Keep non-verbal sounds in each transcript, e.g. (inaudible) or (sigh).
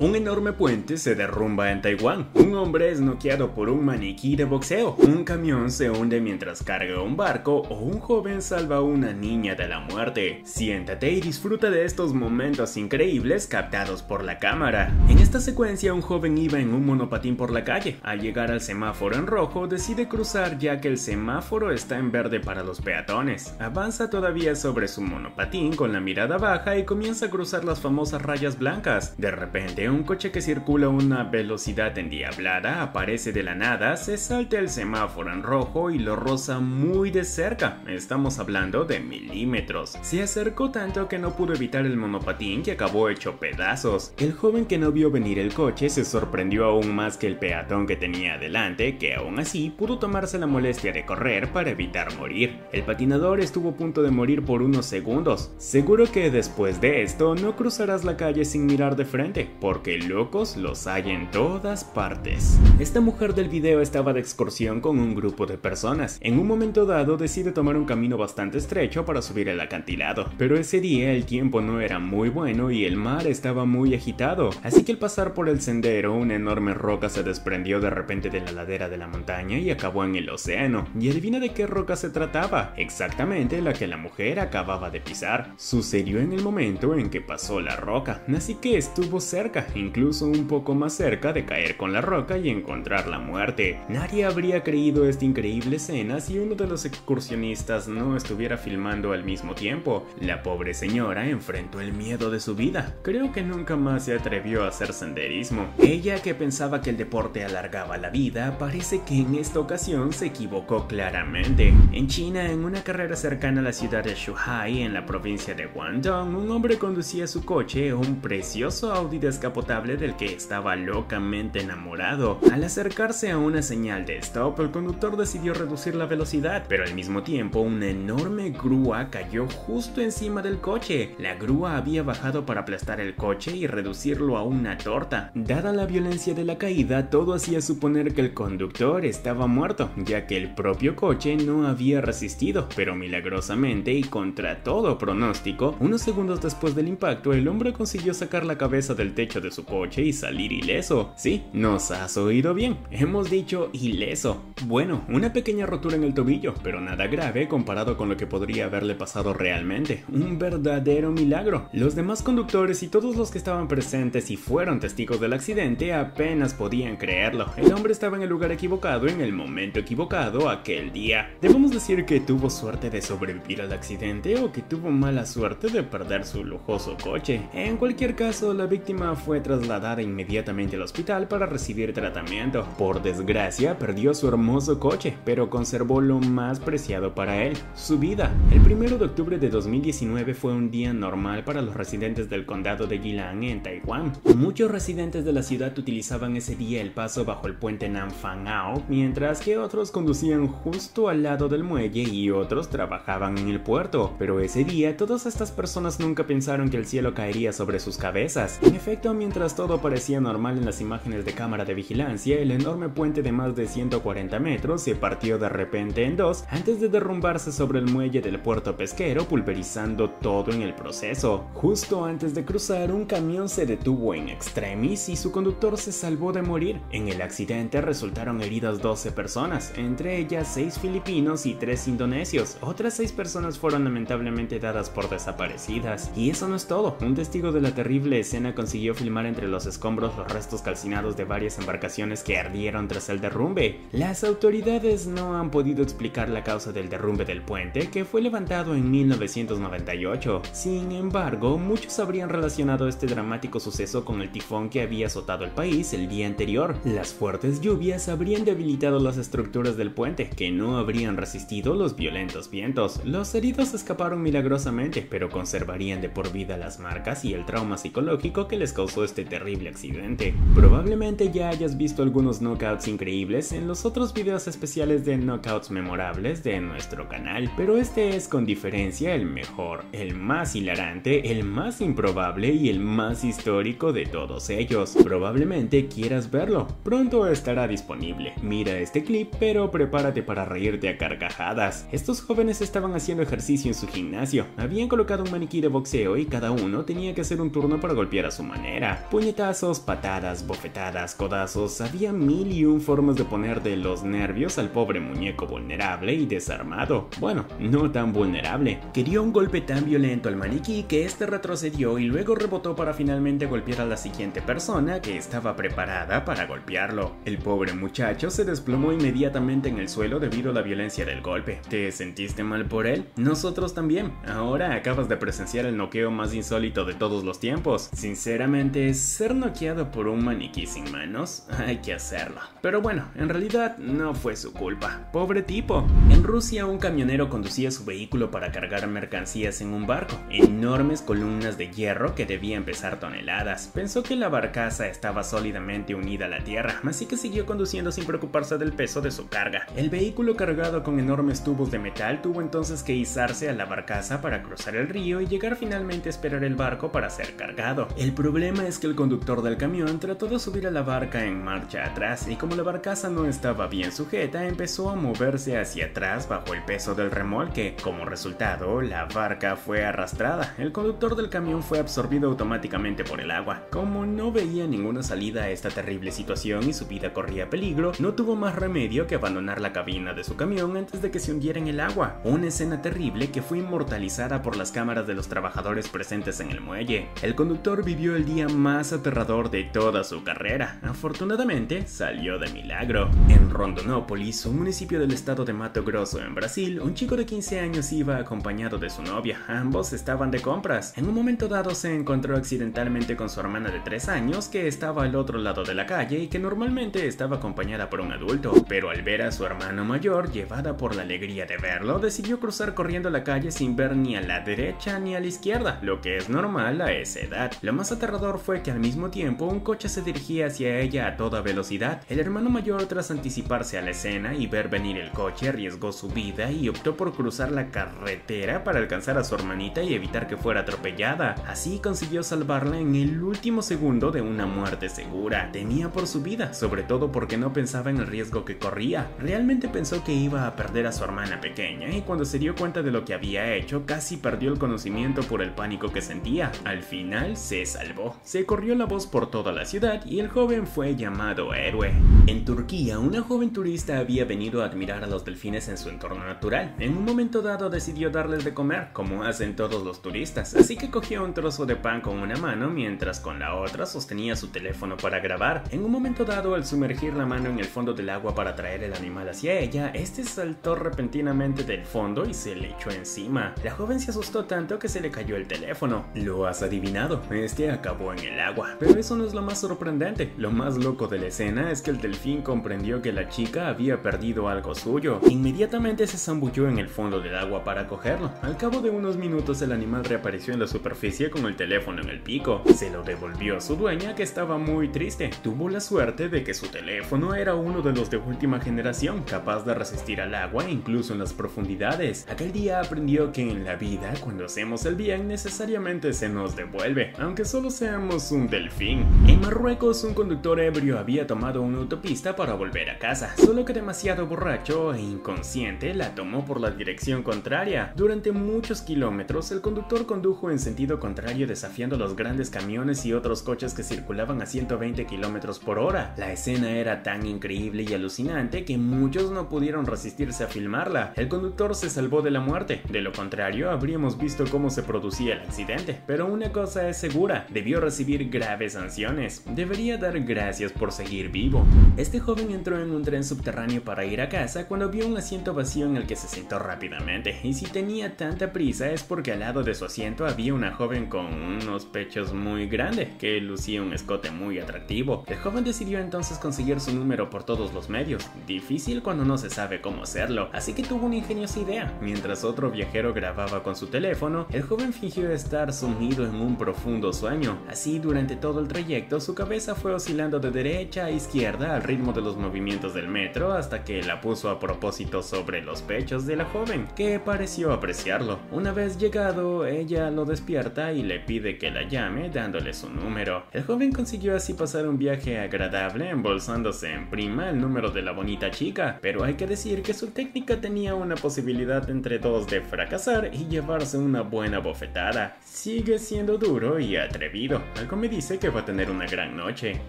Un enorme puente se derrumba en Taiwán. Un hombre es noqueado por un maniquí de boxeo. Un camión se hunde mientras carga un barco o un joven salva a una niña de la muerte. Siéntate y disfruta de estos momentos increíbles captados por la cámara. En esta secuencia un joven iba en un monopatín por la calle. Al llegar al semáforo en rojo decide cruzar ya que el semáforo está en verde para los peatones. Avanza todavía sobre su monopatín con la mirada baja y comienza a cruzar las famosas rayas blancas. De repente un coche que circula a una velocidad endiablada aparece de la nada, se salta el semáforo en rojo y lo roza muy de cerca. Estamos hablando de milímetros. Se acercó tanto que no pudo evitar el monopatín que acabó hecho pedazos. El joven que no vio venir el coche se sorprendió aún más que el peatón que tenía adelante, que aún así pudo tomarse la molestia de correr para evitar morir. El patinador estuvo a punto de morir por unos segundos. Seguro que después de esto no cruzarás la calle sin mirar de frente, porque locos los hay en todas partes. Esta mujer del video estaba de excursión con un grupo de personas. En un momento dado decide tomar un camino bastante estrecho para subir el acantilado, pero ese día el tiempo no era muy bueno y el mar estaba muy agitado, así que al pasar por el sendero una enorme roca se desprendió de repente de la ladera de la montaña y acabó en el océano. Y adivina de qué roca se trataba, exactamente la que la mujer acababa de pisar. Sucedió en el momento en que pasó la roca, así que estuvo cerca, incluso un poco más cerca de caer con la roca y encontrar la muerte. Nadie habría creído esta increíble escena si uno de los excursionistas no estuviera filmando al mismo tiempo. La pobre señora enfrentó el miedo de su vida. Creo que nunca más se atrevió a hacer senderismo. Ella que pensaba que el deporte alargaba la vida, parece que en esta ocasión se equivocó claramente. En China, en una carrera cercana a la ciudad de Shuhai, en la provincia de Guangdong, un hombre conducía su coche, un precioso Audi descapotable del que estaba locamente enamorado. Al acercarse a una señal de stop, el conductor decidió reducir la velocidad, pero al mismo tiempo una enorme grúa cayó justo encima del coche. La grúa había bajado para aplastar el coche y reducirlo a una torta. Dada la violencia de la caída, todo hacía suponer que el conductor estaba muerto, ya que el propio coche no había resistido, pero milagrosamente y contra todo pronóstico, unos segundos después del impacto, el hombre consiguió sacar la cabeza del techo de su coche y salir ileso. Sí, nos has oído bien, hemos dicho ileso. Bueno, una pequeña rotura en el tobillo, pero nada grave comparado con lo que podría haberle pasado realmente. Un verdadero milagro. Los demás conductores y todos los que estaban presentes y fueron testigos del accidente apenas podían creerlo. El hombre estaba en el lugar equivocado en el momento equivocado aquel día. Debemos decir que tuvo suerte de sobrevivir al accidente o que tuvo mala suerte de perder su lujoso coche. En cualquier caso, la víctima fue trasladada inmediatamente al hospital para recibir tratamiento. Por desgracia, perdió su hermoso coche, pero conservó lo más preciado para él, su vida. El 1 de octubre de 2019 fue un día normal para los residentes del condado de Yilan en Taiwán. Muchos residentes de la ciudad utilizaban ese día el paso bajo el puente Nanfangao, mientras que otros conducían justo al lado del muelle y otros trabajaban en el puerto. Pero ese día todas estas personas nunca pensaron que el cielo caería sobre sus cabezas. En efecto, mientras todo parecía normal en las imágenes de cámara de vigilancia, el enorme puente de más de 140 metros se partió de repente en dos antes de derrumbarse sobre el muelle del puerto pesquero, pulverizando todo en el proceso. Justo antes de cruzar, un camión se detuvo en extremis y su conductor se salvó de morir. En el accidente resultaron heridas 12 personas, entre ellas 6 filipinos y 3 indonesios. Otras 6 personas fueron lamentablemente dadas por desaparecidas. Y eso no es todo. Un testigo de la terrible escena consiguió filmar entre los escombros los restos calcinados de varias embarcaciones que ardieron tras el derrumbe. Las autoridades no han podido explicar la causa del derrumbe del puente, que fue levantado en 1998. Sin embargo, muchos habrían relacionado este dramático suceso con el tifón que había azotado el país el día anterior. Las fuertes lluvias habrían debilitado las estructuras del puente, que no habrían resistido los violentos vientos. Los heridos escaparon milagrosamente, pero conservarían de por vida las marcas y el trauma psicológico que les causó este terrible accidente. Probablemente ya hayas visto algunos knockouts increíbles en los otros videos especiales de knockouts memorables de nuestro canal, pero este es con diferencia el mejor, el más hilarante, el más improbable y el más histórico de todos ellos. Probablemente quieras verlo, pronto estará disponible. Mira este clip, pero prepárate para reírte a carcajadas. Estos jóvenes estaban haciendo ejercicio en su gimnasio, habían colocado un maniquí de boxeo y cada uno tenía que hacer un turno para golpear a su manera. Puñetazos, patadas, bofetadas, codazos, había mil y un formas de poner de los nervios al pobre muñeco vulnerable y desarmado. Bueno, no tan vulnerable, que dio un golpe tan violento al maniquí que este retrocedió y luego rebotó para finalmente golpear a la siguiente persona que estaba preparada para golpearlo. El pobre muchacho se desplomó inmediatamente en el suelo debido a la violencia del golpe. ¿Te sentiste mal por él? Nosotros también. Ahora acabas de presenciar el noqueo más insólito de todos los tiempos. Sinceramente, ser noqueado por un maniquí sin manos, (laughs) hay que hacerlo. Pero bueno, en realidad no fue su culpa. Pobre tipo. En Rusia un camionero conducía su vehículo para cargar mercancías en un barco. Enormes columnas de hierro que debían pesar toneladas. Pensó que la barcaza estaba sólidamente unida a la tierra, así que siguió conduciendo sin preocuparse del peso de su carga. El vehículo cargado con enormes tubos de metal tuvo entonces que izarse a la barcaza para cruzar el río y llegar finalmente a esperar el barco para ser cargado. El problema es que el conductor del camión trató de subir a la barca en marcha atrás y como la barcaza no estaba bien sujeta, empezó a moverse hacia atrás bajo el peso del remolque. Como resultado, la barca fue arrastrada. El conductor del camión fue absorbido automáticamente por el agua. Como no veía ninguna salida a esta terrible situación y su vida corría peligro, no tuvo más remedio que abandonar la cabina de su camión antes de que se hundiera en el agua. Una escena terrible que fue inmortalizada por las cámaras de los trabajadores presentes en el muelle. El conductor vivió el día más aterrador de toda su carrera. Afortunadamente, salió de milagro. En Rondonópolis, un municipio del estado de Mato Grosso en Brasil, un chico de 15 años iba acompañado de su novia. Ambos estaban de compras. En un momento dado se encontró accidentalmente con su hermana de 3 años que estaba al otro lado de la calle y que normalmente estaba acompañada por un adulto. Pero al ver a su hermano mayor, llevada por la alegría de verlo, decidió cruzar corriendo la calle sin ver ni a la derecha ni a la izquierda, lo que es normal a esa edad. Lo más aterrador fue que al mismo tiempo un coche se dirigía hacia ella a toda velocidad. El hermano mayor, tras anticiparse a la escena y ver venir el coche, arriesgó su vida y optó por cruzar la carretera para alcanzar a su hermanita y evitar que fuera atropellada. Así consiguió salvarla en el último segundo de una muerte segura. Tenía por su vida, sobre todo porque no pensaba en el riesgo que corría. Realmente pensó que iba a perder a su hermana pequeña y cuando se dio cuenta de lo que había hecho, casi perdió el conocimiento por el pánico que sentía. Al final se salvó. Corrió la voz por toda la ciudad y el joven fue llamado héroe. En Turquía, una joven turista había venido a admirar a los delfines en su entorno natural. En un momento dado decidió darles de comer, como hacen todos los turistas, así que cogió un trozo de pan con una mano mientras con la otra sostenía su teléfono para grabar. En un momento dado, al sumergir la mano en el fondo del agua para traer el animal hacia ella, este saltó repentinamente del fondo y se le echó encima. La joven se asustó tanto que se le cayó el teléfono. Lo has adivinado, este acabó en el agua. Pero eso no es lo más sorprendente. Lo más loco de la escena es que el delfín comprendió que la chica había perdido algo suyo. Inmediatamente se zambulló en el fondo del agua para cogerlo. Al cabo de unos minutos el animal reapareció en la superficie con el teléfono en el pico. Se lo devolvió a su dueña que estaba muy triste. Tuvo la suerte de que su teléfono era uno de los de última generación, capaz de resistir al agua incluso en las profundidades. Aquel día aprendió que en la vida, cuando hacemos el bien, necesariamente se nos devuelve, aunque solo un delfín. En Marruecos, un conductor ebrio había tomado una autopista para volver a casa, solo que demasiado borracho e inconsciente la tomó por la dirección contraria. Durante muchos kilómetros, el conductor condujo en sentido contrario desafiando los grandes camiones y otros coches que circulaban a 120 kilómetros por hora. La escena era tan increíble y alucinante que muchos no pudieron resistirse a filmarla. El conductor se salvó de la muerte, de lo contrario habríamos visto cómo se producía el accidente. Pero una cosa es segura, debió recibir graves sanciones. Debería dar gracias por seguir vivo. Este joven entró en un tren subterráneo para ir a casa cuando vio un asiento vacío en el que se sentó rápidamente. Y si tenía tanta prisa es porque al lado de su asiento había una joven con unos pechos muy grandes que lucía un escote muy atractivo. El joven decidió entonces conseguir su número por todos los medios. Difícil cuando no se sabe cómo hacerlo, así que tuvo una ingeniosa idea. Mientras otro viajero grababa con su teléfono, el joven fingió estar sumido en un profundo sueño. Así durante todo el trayecto su cabeza fue oscilando de derecha a izquierda al ritmo de los movimientos del metro hasta que la puso a propósito sobre los pechos de la joven, que pareció apreciarlo. Una vez llegado, ella lo despierta y le pide que la llame dándole su número. El joven consiguió así pasar un viaje agradable embolsándose en prima el número de la bonita chica, pero hay que decir que su técnica tenía una posibilidad entre dos de fracasar y llevarse una buena bofetada. Sigue siendo duro y atrevido, Algo me dice que va a tener una gran noche.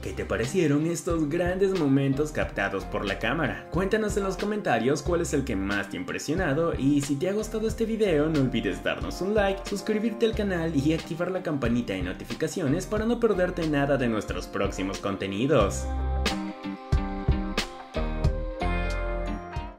¿Qué te parecieron estos grandes momentos captados por la cámara? Cuéntanos en los comentarios cuál es el que más te ha impresionado y si te ha gustado este video no olvides darnos un like, suscribirte al canal y activar la campanita de notificaciones para no perderte nada de nuestros próximos contenidos.